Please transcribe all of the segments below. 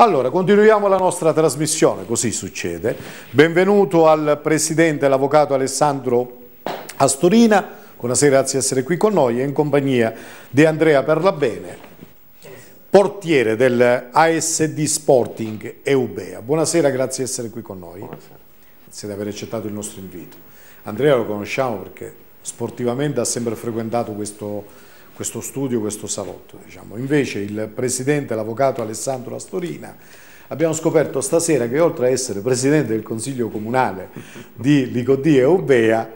Allora, continuiamo la nostra trasmissione, così succede. Benvenuto al Presidente, l'Avvocato Alessandro Astorina. Buonasera, grazie di essere qui con noi e in compagnia di Andrea Perlabene, portiere del ASD Sporting Eubea. Buonasera, grazie di essere qui con noi. Buonasera. Grazie di aver accettato il nostro invito. Andrea lo conosciamo perché sportivamente ha sempre frequentato questo questo studio, questo salotto. Diciamo. Invece il presidente, l'avvocato Alessandro Astorina, abbiamo scoperto stasera che oltre a essere presidente del Consiglio Comunale di Licodia e Ubea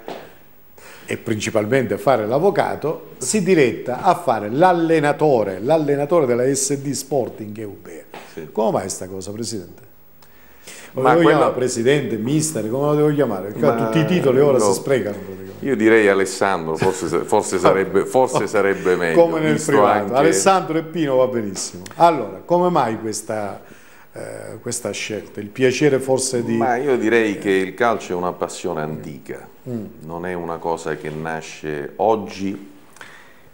e principalmente a fare l'avvocato, si diretta a fare l'allenatore, l'allenatore della SD Sporting Eubea. Sì. Come mai questa cosa, Presidente? Come Ma quello... presidente, mister, come lo devo chiamare? Perché Ma... tutti i titoli ora no. si sprecano. Io direi Alessandro, forse, forse, sarebbe, forse sarebbe, meglio. Come nel privato, anche... Alessandro e Pino va benissimo. Allora, come mai questa, eh, questa, scelta? Il piacere forse di... Ma io direi che il calcio è una passione antica, mm. non è una cosa che nasce oggi,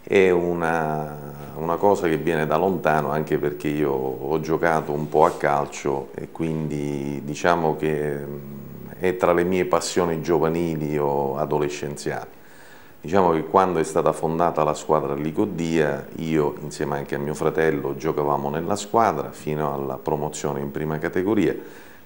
è una, una, cosa che viene da lontano anche perché io ho giocato un po' a calcio e quindi diciamo che mm, è tra le mie passioni giovanili o adolescenziali. Diciamo che quando è stata fondata la squadra Licodia, io insieme anche a mio fratello giocavamo nella squadra fino alla promozione in prima categoria,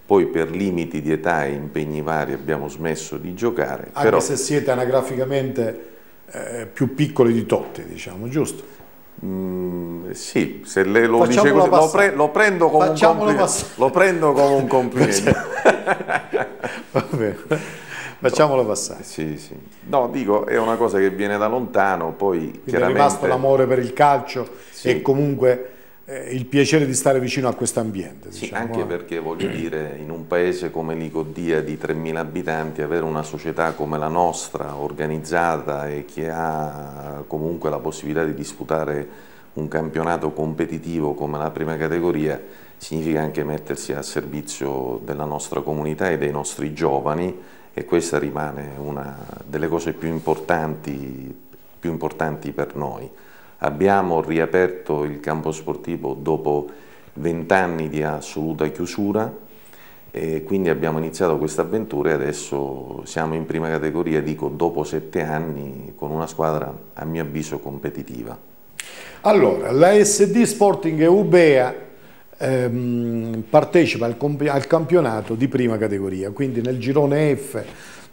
poi per limiti di età e impegni vari abbiamo smesso di giocare. Anche però... se siete anagraficamente eh, più piccoli di Totti, diciamo, giusto? Mm, sì, se lei lo dice così, lo, pre, lo, prendo come un complimento. Lo prendo come un complimento. Va bene. Facciamolo passare. Sì, sì. No, dico, è una cosa che viene da lontano, poi Quindi chiaramente... è rimasto l'amore per il calcio sì. e comunque il piacere di stare vicino a questo ambiente. Sì, diciamo. anche perché voglio dire, in un paese come Licodia di 3.000 abitanti, avere una società come la nostra, organizzata e che ha comunque la possibilità di disputare un campionato competitivo come la prima categoria, significa anche mettersi a servizio della nostra comunità e dei nostri giovani e questa rimane una delle cose più importanti, più importanti per noi. Abbiamo riaperto il campo sportivo dopo vent'anni di assoluta chiusura e quindi abbiamo iniziato questa avventura e adesso siamo in prima categoria, dico dopo sette anni, con una squadra a mio avviso competitiva. Allora, la SD Sporting Ubea ehm, partecipa al, al campionato di prima categoria, quindi nel girone F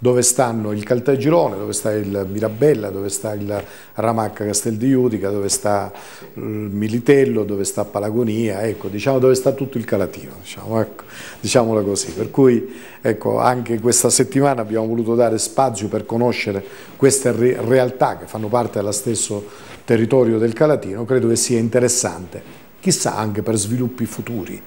dove stanno il Caltagirone, dove sta il Mirabella, dove sta il Ramacca Castel di Iudica, dove sta il Militello, dove sta Palagonia, ecco, diciamo dove sta tutto il Calatino, diciamo, ecco, diciamolo così. Per cui ecco, anche questa settimana abbiamo voluto dare spazio per conoscere queste re realtà che fanno parte dello stesso territorio del Calatino, credo che sia interessante, chissà anche per sviluppi futuri,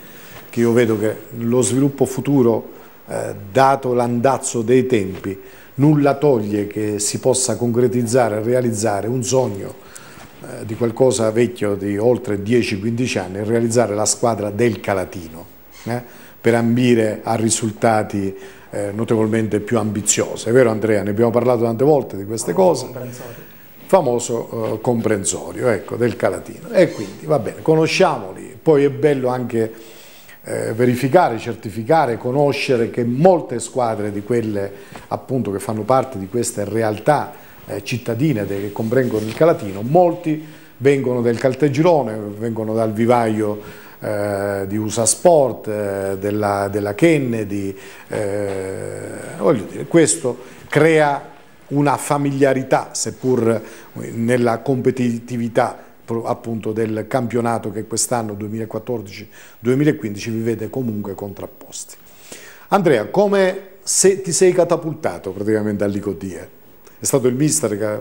che io vedo che lo sviluppo futuro eh, dato l'andazzo dei tempi, nulla toglie che si possa concretizzare, realizzare un sogno eh, di qualcosa vecchio di oltre 10-15 anni, realizzare la squadra del Calatino, eh, per ambire a risultati eh, notevolmente più ambiziosi. È vero Andrea, ne abbiamo parlato tante volte di queste cose. Famoso eh, comprensorio ecco, del Calatino. E quindi va bene, conosciamoli, poi è bello anche eh, verificare, certificare, conoscere che molte squadre di quelle appunto che fanno parte di queste realtà eh, cittadine che comprendono il Calatino, molti vengono del Caltagirone, vengono dal vivaio eh, di USA Sport, eh, della, della, Kennedy, eh, voglio dire, questo crea una familiarità, seppur nella competitività appunto del campionato che quest'anno 2014-2015 vi vede comunque contrapposti. Andrea, come se ti sei catapultato praticamente all'Icodia? È stato il mister che...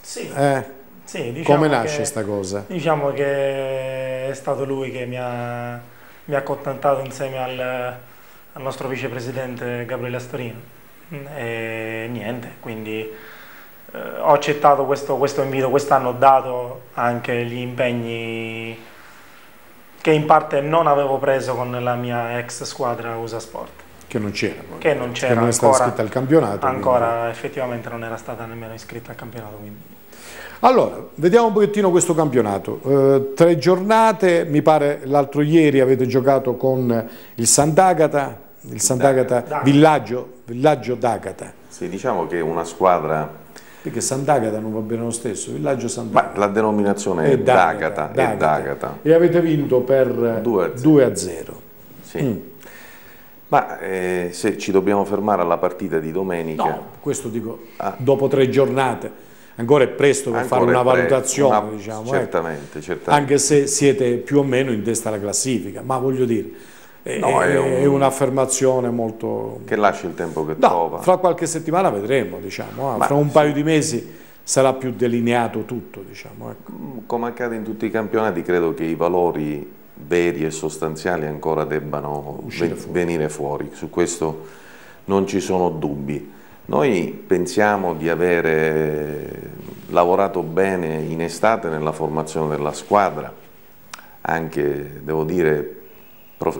Sì. Eh? sì diciamo come nasce questa cosa? Diciamo che è stato lui che mi ha, mi ha accontentato insieme al, al nostro vicepresidente Gabriele Astorino e niente, quindi eh, ho accettato questo, questo invito, quest'anno ho dato anche gli impegni che in parte non avevo preso con la mia ex squadra USA Sport. Che non c'era. Che non c'era. Che non è stata iscritta al campionato. Ancora quindi. effettivamente non era stata nemmeno iscritta al campionato. Quindi. Allora, vediamo un pochettino questo campionato. Eh, tre giornate, mi pare l'altro ieri avete giocato con il Sant'Agata, il Sant'Agata Villaggio, Villaggio d'Agata. Sì, diciamo che è una squadra perché Sant'Agata non va bene lo stesso, villaggio Sant'Agata. Ma la denominazione è D'Agata. E avete vinto per 2 a 0. Sì. Mm. Ma eh, se ci dobbiamo fermare alla partita di domenica... No, questo dico, ah. dopo tre giornate, ancora è presto per ancora fare una valutazione, una, diciamo. Certamente, ecco. certamente. Anche se siete più o meno in testa alla classifica, ma voglio dire No, è, è un... un'affermazione molto... Che lascia il tempo che no, trova. Fra qualche settimana vedremo, diciamo, eh. fra un sì. paio di mesi sarà più delineato tutto. Diciamo, ecco. Mm, come accade in tutti i campionati, credo che i valori veri e sostanziali ancora debbano ven fuori. venire fuori, su questo non ci sono dubbi. Noi pensiamo di avere lavorato bene in estate nella formazione della squadra, anche devo dire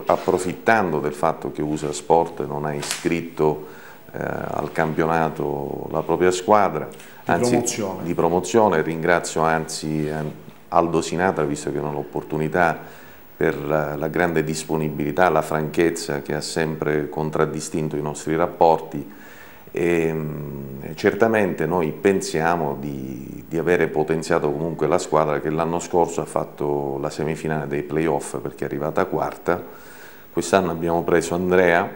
approfittando del fatto che USA Sport non ha iscritto eh, al campionato la propria squadra, di anzi promozione. di promozione, ringrazio anzi Aldo Sinatra visto che non ho l'opportunità per la, la, grande disponibilità, la franchezza che ha sempre contraddistinto i nostri rapporti e, mh, certamente noi pensiamo di, di avere potenziato comunque la squadra che l'anno scorso ha fatto la semifinale dei playoff perché è arrivata quarta, quest'anno abbiamo preso Andrea,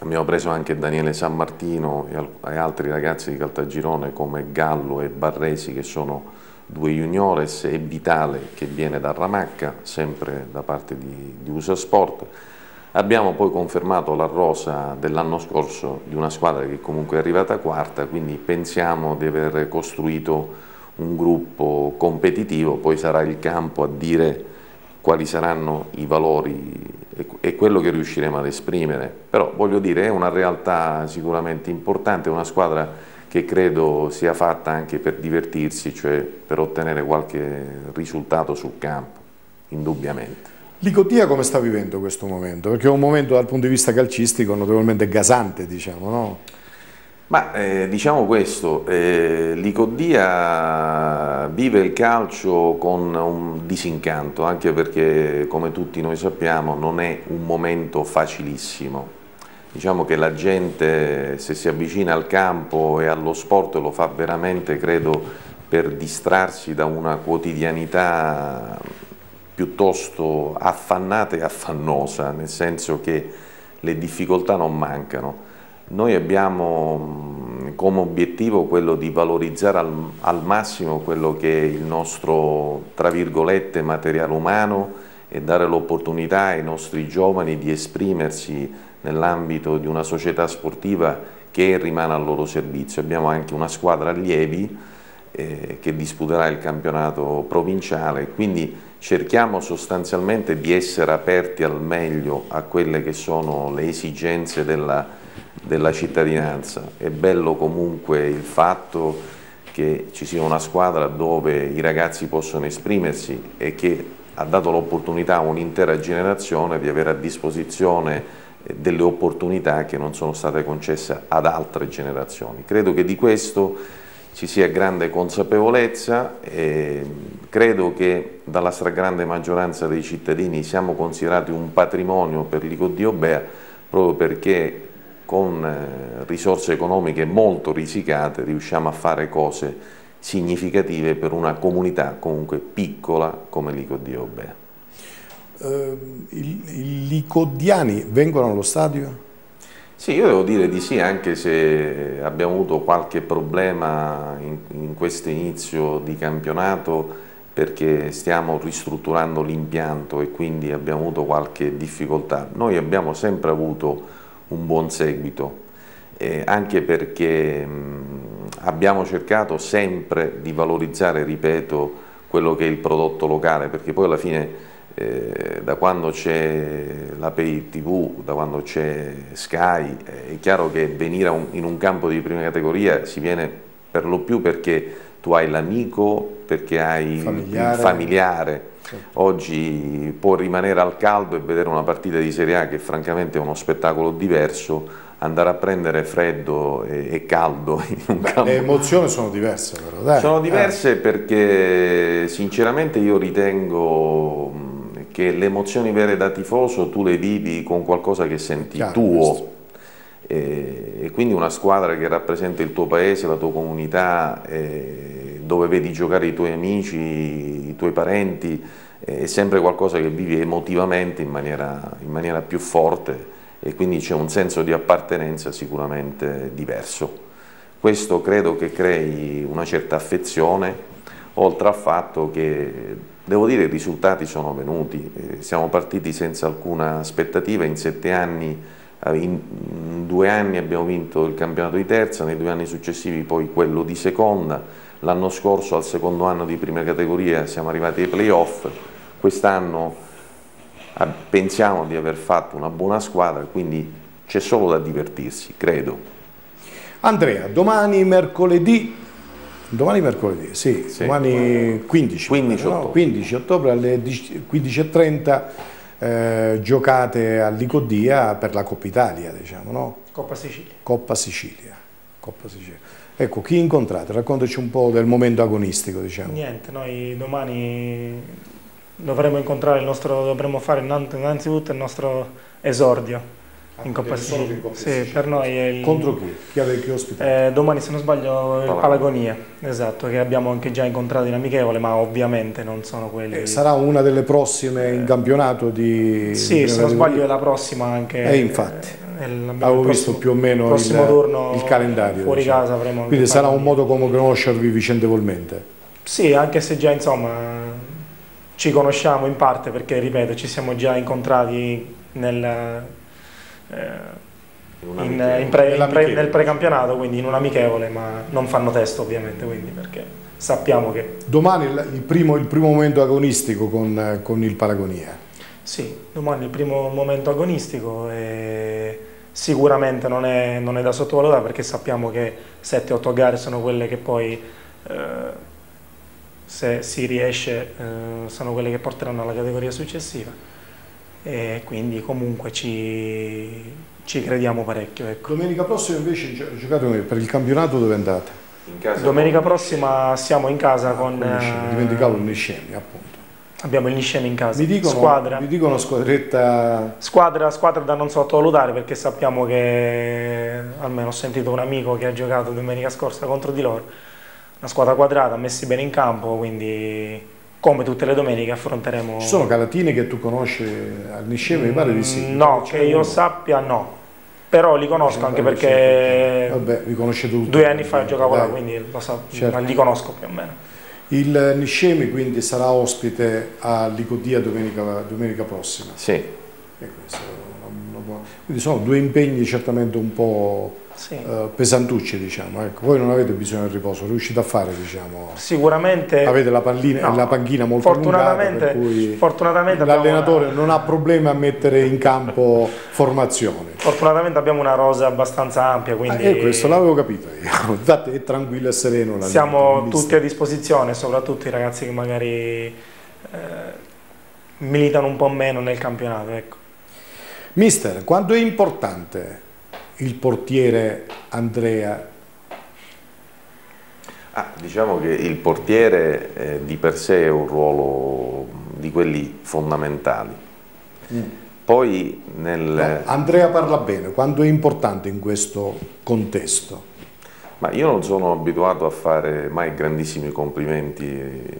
abbiamo preso anche Daniele San Martino e, e altri ragazzi di Caltagirone come Gallo e Barresi che sono due juniores e Vitale che viene da Ramacca, sempre da parte di, di USA Sport. Abbiamo poi confermato la rosa dell'anno scorso di una squadra che comunque è arrivata quarta, quindi pensiamo di aver costruito un gruppo competitivo, poi sarà il campo a dire quali saranno i valori e quello che riusciremo ad esprimere. Però voglio dire, è una realtà sicuramente importante, una squadra che credo sia fatta anche per divertirsi, cioè per ottenere qualche risultato sul campo, indubbiamente. Licodia come sta vivendo questo momento? Perché è un momento dal punto di vista calcistico notevolmente gasante, diciamo, no? Ma eh, diciamo questo, eh, Licodia vive il calcio con un disincanto, anche perché come tutti noi sappiamo non è un momento facilissimo. Diciamo che la gente se si avvicina al campo e allo sport lo fa veramente, credo, per distrarsi da una quotidianità piuttosto affannata e affannosa, nel senso che le difficoltà non mancano. Noi abbiamo come obiettivo quello di valorizzare al, al massimo quello che è il nostro, tra virgolette, materiale umano e dare l'opportunità ai nostri giovani di esprimersi nell'ambito di una società sportiva che rimane al loro servizio. Abbiamo anche una squadra allievi eh, che disputerà il campionato provinciale, quindi cerchiamo sostanzialmente di essere aperti al meglio a quelle che sono le esigenze della, della cittadinanza. È bello comunque il fatto che ci sia una squadra dove i ragazzi possono esprimersi e che ha dato l'opportunità a un'intera generazione di avere a disposizione eh, delle opportunità che non sono state concesse ad altre generazioni. Credo che di questo ci sia grande consapevolezza e credo che dalla stragrande maggioranza dei cittadini siamo considerati un patrimonio per l'Icodio Bea proprio perché con eh, risorse economiche molto risicate riusciamo a fare cose significative per una comunità comunque piccola come l'Icodio Bea. Uh, I licodiani vengono allo stadio? Sì, io devo dire di sì, anche se abbiamo avuto qualche problema in, in questo inizio di campionato perché stiamo ristrutturando l'impianto e quindi abbiamo avuto qualche difficoltà. Noi abbiamo sempre avuto un buon seguito, eh, anche perché mh, abbiamo cercato sempre di valorizzare, ripeto, quello che è il prodotto locale, perché poi alla fine eh, da quando c'è la Pay TV, da quando c'è Sky, eh, è chiaro che venire un, in un campo di prima categoria si viene per lo più perché tu hai l'amico, perché hai familiare. il familiare Oggi può rimanere al caldo e vedere una partita di Serie A che francamente è uno spettacolo diverso, andare a prendere freddo e, e caldo in un Beh, campo. Le emozioni sono diverse però, dai. Sono diverse eh. perché sinceramente io ritengo che le emozioni vere da tifoso tu le vivi con qualcosa che senti Chiaro, tuo e, e, quindi una squadra che rappresenta il tuo paese, la tua comunità, eh, dove vedi giocare i tuoi amici, i tuoi parenti, eh, è sempre qualcosa che vivi emotivamente in maniera, in maniera più forte e quindi c'è un senso di appartenenza sicuramente diverso. Questo credo che crei una certa affezione, oltre al fatto che, devo dire, i risultati sono venuti, eh, siamo partiti senza alcuna aspettativa, in sette anni, eh, in due anni abbiamo vinto il campionato di terza, nei due anni successivi poi quello di seconda, l'anno scorso al secondo anno di prima categoria siamo arrivati ai playoff, quest'anno pensiamo di aver fatto una buona squadra, quindi c'è solo da divertirsi, credo. Andrea, domani mercoledì, domani mercoledì, sì, sì. domani 15, 15, no? ottobre. 15 ottobre alle 15.30 eh, giocate a Licodia per la Coppa Italia, diciamo, no? Coppa Sicilia. Coppa Sicilia. Coppa Sicilia. Ecco, chi incontrate? Raccontaci un po' del momento agonistico, diciamo. Niente, noi domani dovremo incontrare il nostro, dovremmo fare innanzitutto il nostro esordio in Coppa Sicilia. Sì, per noi è il... Contro chi? Chi avete chi ospitato? Eh, domani se non sbaglio il Palagonia, esatto, che abbiamo anche già incontrato in amichevole, ma ovviamente non sono quelli... Eh, sarà una delle prossime in campionato di... Sì, se non sbaglio è la prossima anche... Eh, infatti. Eh, Avevo visto più o meno il, il, calendario. Fuori diciamo. casa avremo... Quindi sarà un modo come conoscervi vicendevolmente. Sì, anche se già insomma ci conosciamo in parte perché, ripeto, ci siamo già incontrati nel, eh, in, in pre, in pre, nel precampionato, quindi in un amichevole, ma non fanno testo ovviamente, quindi perché sappiamo che... Domani il primo, il primo momento agonistico con, con, il Paragonia. Sì, domani il primo momento agonistico e sicuramente non è, non è da sottovalutare perché sappiamo che 7-8 gare sono quelle che poi... Eh, se si riesce eh, sono quelle che porteranno alla categoria successiva e quindi comunque ci, ci crediamo parecchio. Ecco. Domenica prossima invece giocate per il campionato dove andate? Domenica prossima siamo in casa ah, con... con eh, dimenticavo il Niscemi appunto. Abbiamo il Niscemi in casa. Mi dicono, squadra. Mi dicono squadretta... Squadra, squadra da non sottovalutare perché sappiamo che, almeno ho sentito un amico che ha giocato domenica scorsa contro di loro, una squadra quadrata, messi bene in campo, quindi come tutte le domeniche affronteremo... Ci sono calatini che tu conosci al Nisceme, mm, mi pare di sì. No, che io uno. sappia no, però li conosco anche perché Vabbè, vi conoscete tutti. due anni fa giocavo là, quindi lo so, certo. li conosco più o meno. Il Niscemi quindi sarà ospite a Licodia domenica, domenica prossima. Sì. Quindi sono due impegni certamente un po' sì. uh, pesantucci, diciamo. Ecco, voi non avete bisogno di riposo, riuscite a fare, diciamo. Sicuramente. Avete la, pallina, no, la panchina molto fortunatamente, allungata, fortunatamente l'allenatore una... non ha problemi a mettere in campo formazione. Fortunatamente abbiamo una rosa abbastanza ampia, quindi... Ah, questo l'avevo capito io, è tranquillo e sereno. Siamo tutti a disposizione, soprattutto i ragazzi che magari eh, militano un po' meno nel campionato, ecco. Mister, quanto è importante il portiere Andrea? Ah, diciamo che il portiere eh, di per sé è un ruolo di quelli fondamentali. Mm. Poi nel... No, Andrea parla bene, quanto è importante in questo contesto? Ma io non sono abituato a fare mai grandissimi complimenti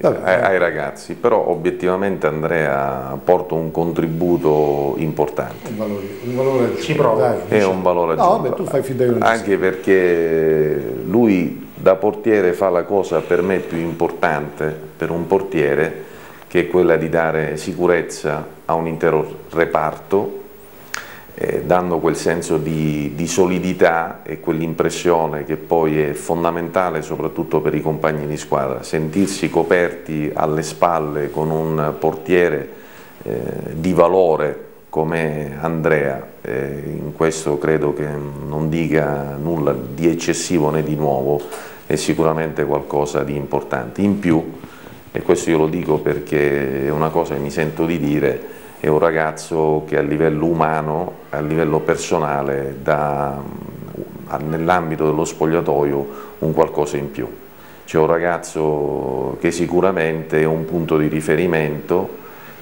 ai, ai, ragazzi, però obiettivamente Andrea porta un contributo importante. Un valore, un valore ci prova. È un valore no, vabbè, tu fai. Anche perché lui da portiere fa la cosa per me più importante per un portiere, che è quella di dare sicurezza a un intero reparto eh, dando quel senso di, di solidità e quell'impressione che poi è fondamentale soprattutto per i compagni di squadra, sentirsi coperti alle spalle con un portiere eh, di valore come Andrea, eh, in questo credo che non dica nulla di eccessivo né di nuovo, è sicuramente qualcosa di importante. In più e questo io lo dico perché è una cosa che mi sento di dire, è un ragazzo che a livello umano, a livello personale dà nell'ambito dello spogliatoio un qualcosa in più. C'è un ragazzo che sicuramente è un punto di riferimento,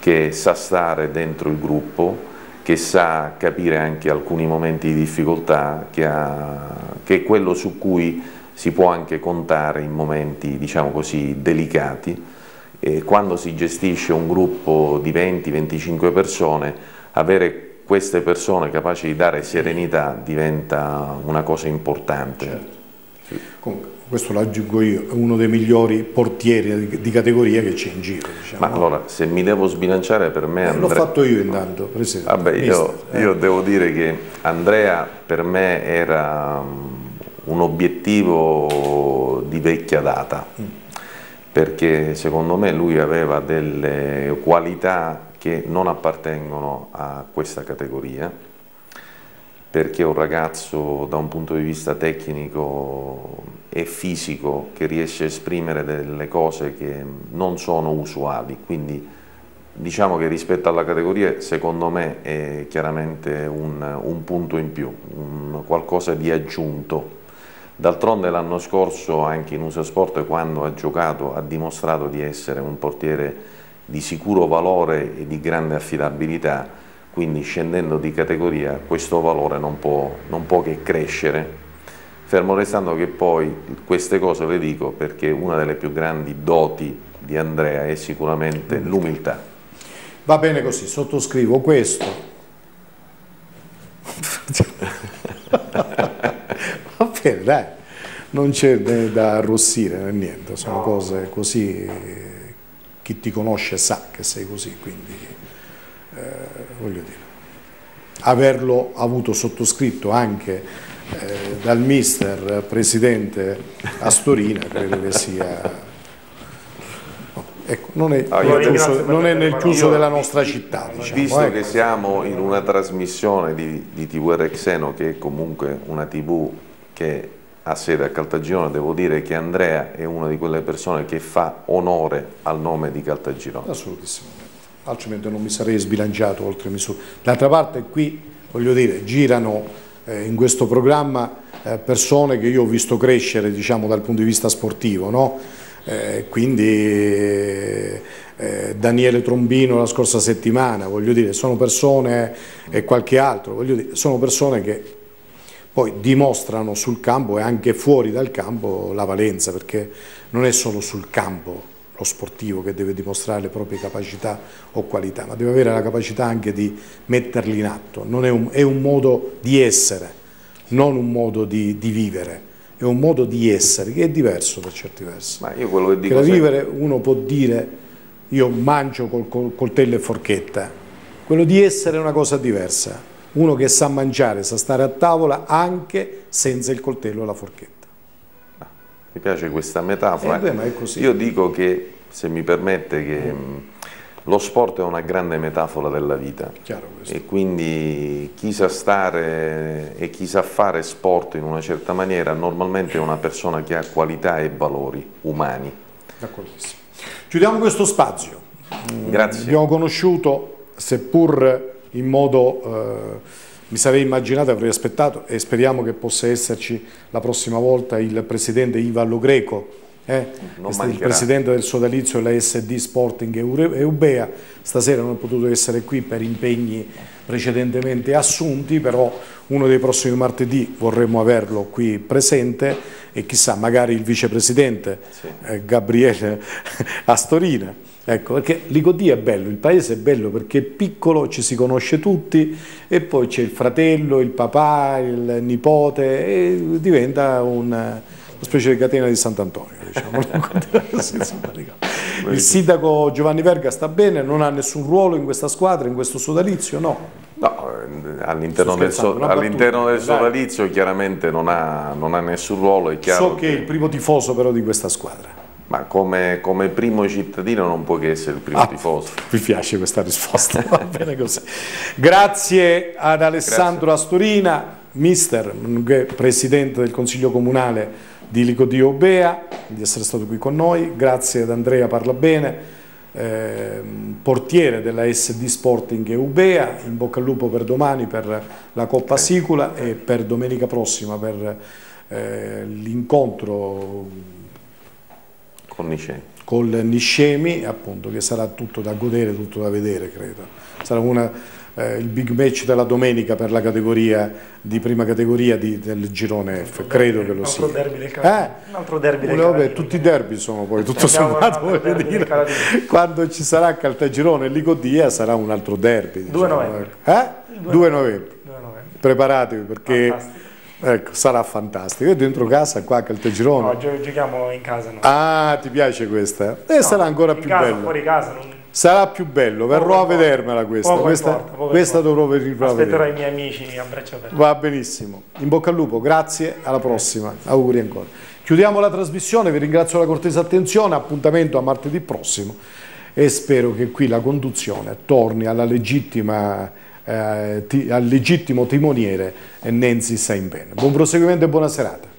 che sa stare dentro il gruppo, che sa capire anche alcuni momenti di difficoltà, che, ha, che è quello su cui si può anche contare in momenti diciamo così delicati e quando si gestisce un gruppo di 20-25 persone avere queste persone capaci di dare serenità diventa una cosa importante. Certo. Comunque, questo lo aggiungo io, è uno dei migliori portieri di, categoria che c'è in giro. Diciamo. Ma allora, se mi devo sbilanciare per me... Eh, L'ho fatto io intanto, Presidente. Vabbè, io, eh. io, devo dire che Andrea per me era un obiettivo di vecchia data, mm. Perché secondo me lui aveva delle qualità che non appartengono a questa categoria, perché è un ragazzo da un punto di vista tecnico e fisico che riesce a esprimere delle cose che non sono usuali, quindi diciamo che rispetto alla categoria secondo me è chiaramente un, un punto in più, un, qualcosa di aggiunto. D'altronde l'anno scorso anche in USA Sport quando ha giocato ha dimostrato di essere un portiere di sicuro valore e di grande affidabilità, quindi scendendo di categoria questo valore non può, non può che crescere, fermo restando che poi queste cose le dico perché una delle più grandi doti di Andrea è sicuramente l'umiltà. Va bene così, sottoscrivo questo. Dai, non c'è da arrossire né niente, sono cose così chi ti conosce sa che sei così, quindi eh, voglio dire, averlo avuto sottoscritto anche eh, dal mister presidente Astorina credo che sia... Ecco, non è, ah, nel chiuso, non è nel chiuso della nostra città. Diciamo, visto ecco. che siamo in una trasmissione di, di TVR Xeno, che è comunque una TV che ha sede a Caltagirone, devo dire che Andrea è una di quelle persone che fa onore al nome di Caltagirone. Assolutissimamente, altrimenti non mi sarei sbilanciato oltre misura. D'altra parte qui, voglio dire, girano eh, in questo programma eh, persone che io ho visto crescere diciamo, dal punto di vista sportivo, no? eh, quindi eh, Daniele Trombino la scorsa settimana, voglio dire, sono persone e qualche altro, voglio dire, sono persone che poi dimostrano sul campo e anche fuori dal campo la valenza, perché non è solo sul campo lo sportivo che deve dimostrare le proprie capacità o qualità, ma deve avere la capacità anche di metterli in atto. È un, è, un, modo di essere, non un modo di, di, vivere, è un modo di essere che è diverso per certi versi. Ma io quello che dico da vivere uno può dire io mangio col, col coltello e forchetta, quello di essere è una cosa diversa uno che sa mangiare, sa stare a tavola anche senza il coltello e la forchetta. Ah, mi piace questa metafora. Eh beh, Io dico che, se mi permette, che mm. lo sport è una grande metafora della vita e quindi chi sa stare e chi sa fare sport in una certa maniera normalmente è una persona che ha qualità e valori umani. D'accordissimo. Chiudiamo questo spazio. Grazie. Abbiamo conosciuto, seppur in modo, eh, mi sarei immaginato, avrei aspettato e speriamo che possa esserci la prossima volta il presidente Ivallo Greco, eh, il presidente del sodalizio della SD Sporting Eubea, stasera non è potuto essere qui per impegni precedentemente assunti, però uno dei prossimi martedì vorremmo averlo qui presente e chissà magari il vicepresidente sì. eh, Gabriele Astorina Ecco, perché Licodia è bello, il paese è bello perché è piccolo, ci si conosce tutti e poi c'è il fratello, il papà, il nipote e diventa un, una specie di catena di Sant'Antonio. Diciamo. il sindaco Giovanni Verga sta bene, non ha nessun ruolo in questa squadra, in questo sodalizio? No. No, all'interno del, so, all del, sodalizio chiaramente non ha, non ha, nessun ruolo. È chiaro so che, che è il primo tifoso però di questa squadra. Ma come, come, primo cittadino non può che essere il primo ah, tifoso. Mi piace questa risposta, va bene così. Grazie ad Alessandro Grazie. Astorina, mister, presidente del Consiglio Comunale di Licodio Bea di essere stato qui con noi, grazie ad Andrea Parlabene, eh, portiere della SD Sporting Ubea, in bocca al lupo per domani per la Coppa Sicula e per domenica prossima per eh, l'incontro con Niscemi. Con Niscemi, appunto, che sarà tutto da godere, tutto da vedere, credo. Sarà una, eh, il big match della domenica per la categoria di prima categoria di, del girone F, credo derby, che lo sia. Derby del eh? Un altro derby del vabbè, Tutti i derby sono poi, tutto sommato, voglio dire, quando ci sarà Caltagirone e Licodia sarà un altro derby. 2 diciamo. novembre. Eh? 2 novembre. Preparatevi perché... Fantastico Ecco, sarà fantastico. Io dentro casa qua a Caltagirone. No, gio giochiamo in casa. No. Ah, ti piace questa? E eh, no, sarà ancora più casa, bello. Fuori casa non... Sarà più bello, verrò a vedermela questa. Poco questa, importa, questa dovrò venire a Aspetterò i miei amici a braccia aperte. Va benissimo. In bocca al lupo, grazie, alla prossima. Auguri ancora. Chiudiamo la trasmissione, vi ringrazio la cortesa attenzione, appuntamento a martedì prossimo e spero che qui la conduzione torni alla legittima eh, al legittimo timoniere Nenzi Saimpen. Buon proseguimento e buona serata.